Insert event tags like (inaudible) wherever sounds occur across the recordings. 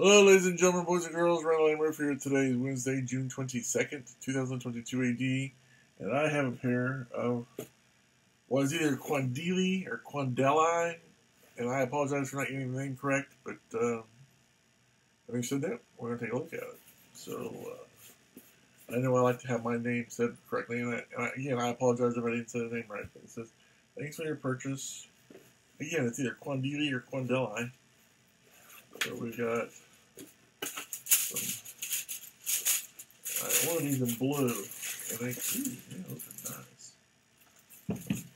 Hello, ladies and gentlemen, boys and girls. Randall M. Rueff here. Today is Wednesday, June 22nd, 2022 AD, and I have a pair of what is either Quandili or Quandeli, and I apologize for not getting the name correct, but uh, having said that, we're going to take a look at it. So, uh, I know I like to have my name said correctly, and, I, and I, again, I apologize if I didn't say the name right, but it says, thanks for your purchase. Again, it's either Quandili or Quandeli. So we got one of these in blue. And they, ooh, yeah, those are nice.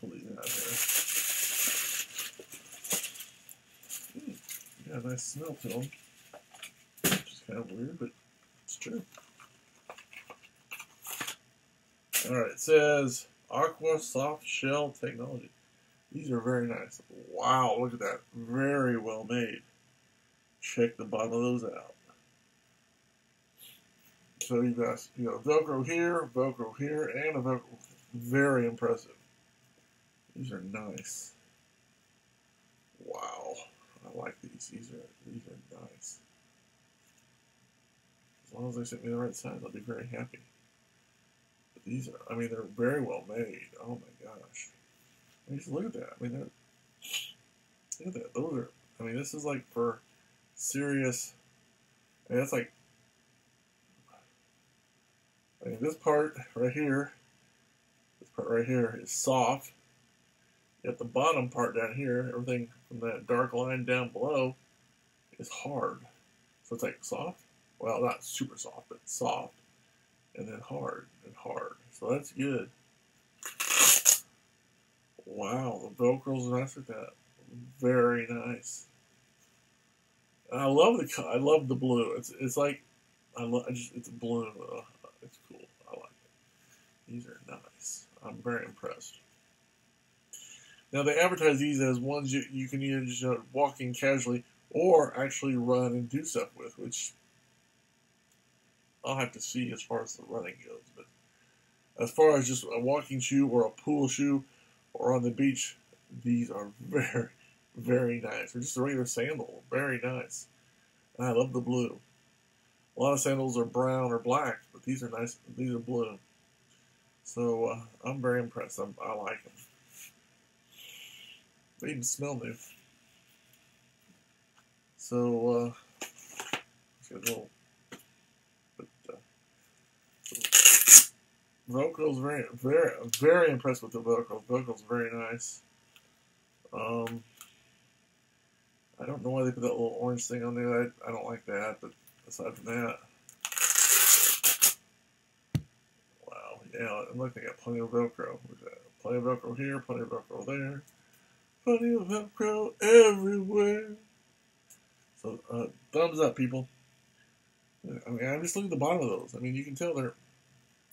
Pull these out here. Hmm, a nice smell to them. Which is kind of weird, but it's true. Alright, it says Aqua Soft Shell Technology. These are very nice. Wow, look at that. Very well made. Check the bottom of those out. So you got you know Velcro here, Velcro here, and a Velcro. Very impressive. These are nice. Wow, I like these. These are these are nice. As long as they sent me the right size, I'll be very happy. But these are, I mean, they're very well made. Oh my gosh. I mean, just look at that. I mean, they're look at that. Those are. I mean, this is like for serious. I mean, that's like Mean, this part right here, this part right here is soft. Yet the bottom part down here, everything from that dark line down below, is hard. So it's like soft. Well, not super soft, but soft. And then hard and hard. So that's good. Wow, the Velcro's nice with that. Very nice. And I love the I love the blue. It's it's like I love it's blue. Uh, it's cool. I like it. These are nice. I'm very impressed. Now they advertise these as ones you, you can either just uh, walk in casually or actually run and do stuff with, which I'll have to see as far as the running goes. But as far as just a walking shoe or a pool shoe or on the beach, these are (laughs) very, very nice. Or just a regular sandal, very nice. And I love the blue. A lot of sandals are brown or black, but these are nice. These are blue. So uh, I'm very impressed. I'm, i like them. They even smell new. So, uh, a little. But, uh, Velcro's very, very, very impressed with the Velcro. Velcro's very nice. Um, I don't know why they put that little orange thing on there. I, I don't like that, but aside from that, wow, yeah, and look, they got plenty of Velcro. Plenty of Velcro here, plenty of Velcro there, plenty of Velcro everywhere. So, uh, thumbs up, people. I mean, I'm just looking at the bottom of those. I mean, you can tell they're.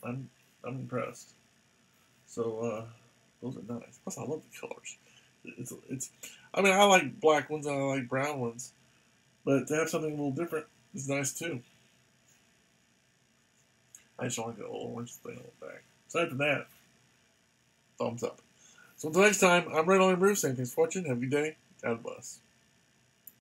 I'm, I'm impressed. So, uh, those are nice. Plus, I love the colors. It's, it's. I mean, I like black ones and I like brown ones, but to have something a little different is nice too. I just want like the little orange thing on the back. Aside from that, thumbs up. So until next time, I'm Randall M. Rueff saying thanks for watching. Have a good day. God bless.